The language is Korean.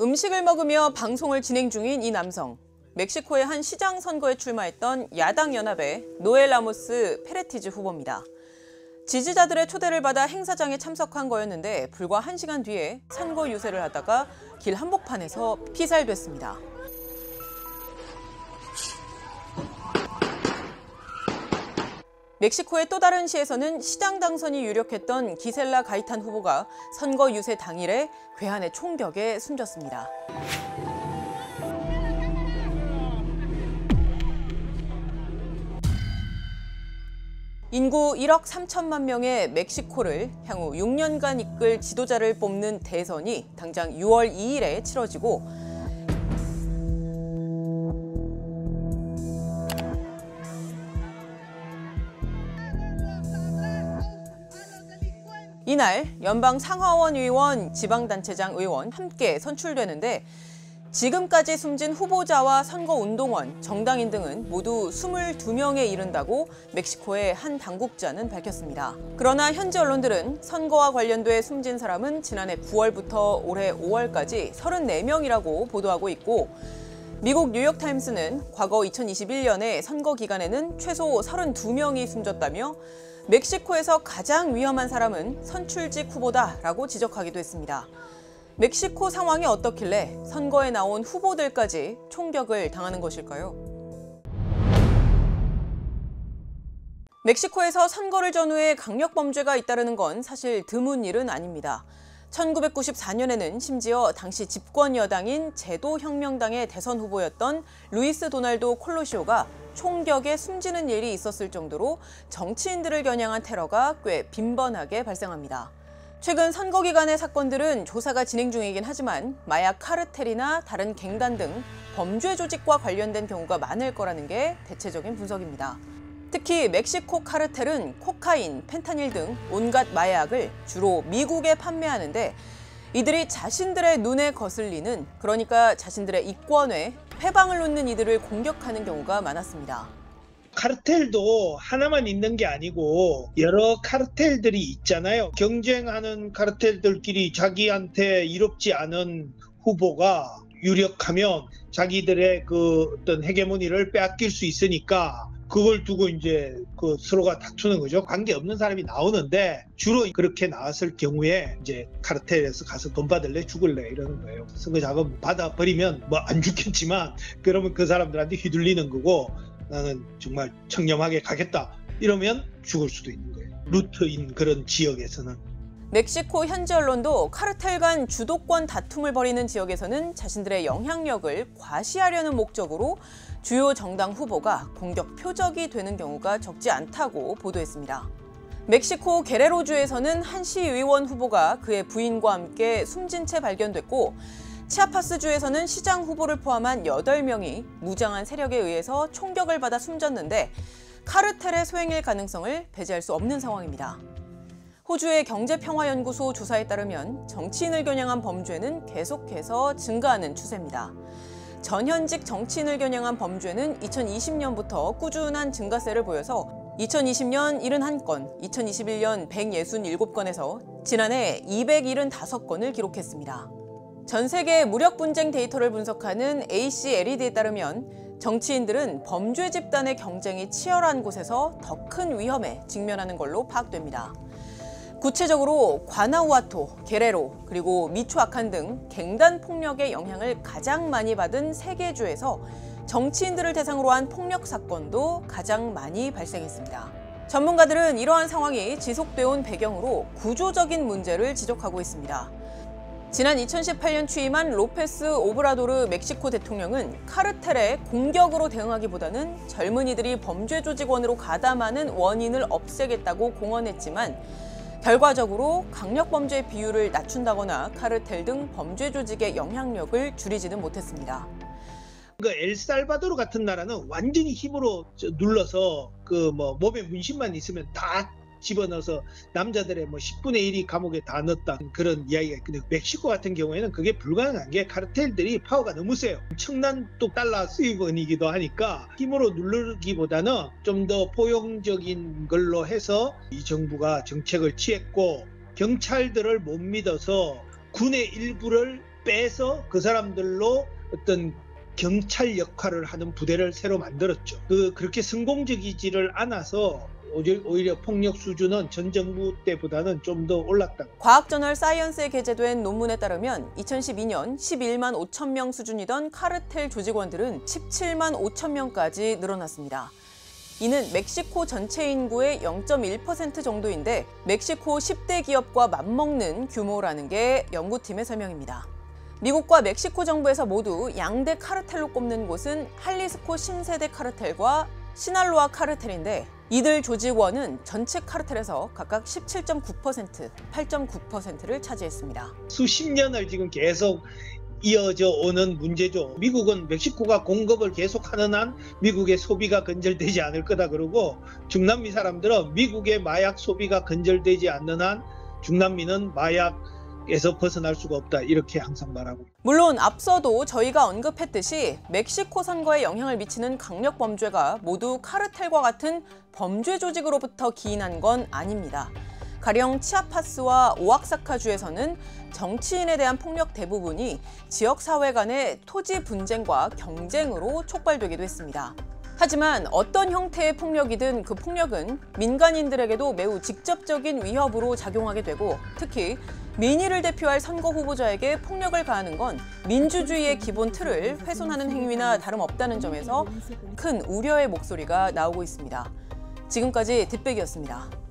음식을 먹으며 방송을 진행 중인 이 남성. 멕시코의 한 시장 선거에 출마했던 야당 연합의 노엘 라모스 페레티즈 후보입니다. 지지자들의 초대를 받아 행사장에 참석한 거였는데 불과 1시간 뒤에 선거 유세를 하다가 길 한복판에서 피살됐습니다. 멕시코의 또 다른 시에서는 시장 당선이 유력했던 기셀라 가이탄 후보가 선거 유세 당일에 괴한의 총격에 숨졌습니다. 인구 1억 3천만 명의 멕시코를 향후 6년간 이끌 지도자를 뽑는 대선이 당장 6월 2일에 치러지고 이날 연방 상하원 의원, 지방단체장 의원 함께 선출되는데 지금까지 숨진 후보자와 선거운동원, 정당인 등은 모두 22명에 이른다고 멕시코의 한 당국자는 밝혔습니다. 그러나 현지 언론들은 선거와 관련돼 숨진 사람은 지난해 9월부터 올해 5월까지 34명이라고 보도하고 있고 미국 뉴욕타임스는 과거 2021년에 선거 기간에는 최소 32명이 숨졌다며 멕시코에서 가장 위험한 사람은 선출직 후보다라고 지적하기도 했습니다. 멕시코 상황이 어떻길래 선거에 나온 후보들까지 총격을 당하는 것일까요? 멕시코에서 선거를 전후해 강력 범죄가 잇따르는 건 사실 드문 일은 아닙니다. 1994년에는 심지어 당시 집권 여당인 제도혁명당의 대선 후보였던 루이스 도날도 콜로시오가 총격에 숨지는 일이 있었을 정도로 정치인들을 겨냥한 테러가 꽤 빈번하게 발생합니다. 최근 선거 기간의 사건들은 조사가 진행 중이긴 하지만 마약 카르텔이나 다른 갱단 등 범죄 조직과 관련된 경우가 많을 거라는 게 대체적인 분석입니다. 특히 멕시코 카르텔은 코카인, 펜타닐 등 온갖 마약을 주로 미국에 판매하는데 이들이 자신들의 눈에 거슬리는 그러니까 자신들의 이권에 회방을 놓는 이들을 공격하는 경우가 많았습니다. 카르텔도 하나만 있는 게 아니고 여러 카르텔들이 있잖아요. 경쟁하는 카르텔들끼리 자기한테 이롭지 않은 후보가 유력하면 자기들의 그 어떤 헤게모니를 빼앗길 수 있으니까 그걸 두고 이제 그 서로가 다투는 거죠. 관계 없는 사람이 나오는데 주로 그렇게 나왔을 경우에 이제 카르텔에서 가서 돈 받을래 죽을래 이러는 거예요. 선거 자금 받아 버리면 뭐 안 죽겠지만 그러면 그 사람들한테 휘둘리는 거고 나는 정말 청렴하게 가겠다 이러면 죽을 수도 있는 거예요. 루트인 그런 지역에서는. 멕시코 현지 언론도 카르텔 간 주도권 다툼을 벌이는 지역에서는 자신들의 영향력을 과시하려는 목적으로 주요 정당 후보가 공격 표적이 되는 경우가 적지 않다고 보도했습니다. 멕시코 게레로주에서는 한 시의원 후보가 그의 부인과 함께 숨진 채 발견됐고 치아파스주에서는 시장 후보를 포함한 8명이 무장한 세력에 의해서 총격을 받아 숨졌는데 카르텔의 소행일 가능성을 배제할 수 없는 상황입니다. 호주의 경제평화연구소 조사에 따르면 정치인을 겨냥한 범죄는 계속해서 증가하는 추세입니다. 전현직 정치인을 겨냥한 범죄는 2020년부터 꾸준한 증가세를 보여서 2020년 71건, 2021년 167건에서 지난해 275건을 기록했습니다. 전 세계 무력 분쟁 데이터를 분석하는 ACLED에 따르면 정치인들은 범죄 집단의 경쟁이 치열한 곳에서 더 큰 위험에 직면하는 걸로 파악됩니다. 구체적으로 과나우아토, 게레로, 그리고 미초아칸 등 갱단 폭력의 영향을 가장 많이 받은 세 개 주에서 정치인들을 대상으로 한 폭력 사건도 가장 많이 발생했습니다. 전문가들은 이러한 상황이 지속돼 온 배경으로 구조적인 문제를 지적하고 있습니다. 지난 2018년 취임한 로페스 오브라도르 멕시코 대통령은 카르텔의 공격으로 대응하기보다는 젊은이들이 범죄 조직원으로 가담하는 원인을 없애겠다고 공언했지만 결과적으로 강력 범죄 비율을 낮춘다거나 카르텔 등 범죄 조직의 영향력을 줄이지는 못했습니다. 그 엘살바도르 같은 나라는 완전히 힘으로 눌러서 그 뭐 몸에 문신만 있으면 다 집어넣어서 남자들의 뭐 10분의 1이 감옥에 다 넣었다 그런 이야기가 있거든요. 멕시코 같은 경우에는 그게 불가능한 게 카르텔들이 파워가 너무 세요. 청난 또 달러 수입원이기도 하니까 힘으로 누르기보다는 좀 더 포용적인 걸로 해서 이 정부가 정책을 취했고 경찰들을 못 믿어서 군의 일부를 빼서 그 사람들로 어떤 경찰 역할을 하는 부대를 새로 만들었죠. 그 그렇게 성공적이지를 않아서 오히려 폭력 수준은 전 정부 때보다는 좀 더 올랐다. 과학저널 사이언스에 게재된 논문에 따르면 2012년 11만 5천 명 수준이던 카르텔 조직원들은 17만 5천 명까지 늘어났습니다. 이는 멕시코 전체 인구의 0.1% 정도인데 멕시코 10대 기업과 맞먹는 규모라는 게 연구팀의 설명입니다. 미국과 멕시코 정부에서 모두 양대 카르텔로 꼽는 곳은 할리스코 신세대 카르텔과 시날로아 카르텔인데 이들 조직원은 전체 카르텔에서 각각 17.9%, 8.9%를 차지했습니다. 수십 년을 지금 계속 이어져 오는 문제죠. 미국은 멕시코가 공급을 계속하는 한 미국의 소비가 건절되지 않을 거다 그러고 중남미 사람들은 미국의 마약 소비가 건절되지 않는 한 중남미는 마약 에서 벗어날 수가 없다 이렇게 항상 말하고 물론 앞서도 저희가 언급했듯이 멕시코 선거에 영향을 미치는 강력 범죄가 모두 카르텔과 같은 범죄 조직으로부터 기인한 건 아닙니다. 가령 치아파스와 오악사카주에서는 정치인에 대한 폭력 대부분이 지역 사회 간의 토지 분쟁과 경쟁으로 촉발되기도 했습니다. 하지만 어떤 형태의 폭력이든 그 폭력은 민간인들에게도 매우 직접적인 위협으로 작용하게 되고 특히 민의를 대표할 선거 후보자에게 폭력을 가하는 건 민주주의의 기본 틀을 훼손하는 행위나 다름없다는 점에서 큰 우려의 목소리가 나오고 있습니다. 지금까지 뒷백이었습니다.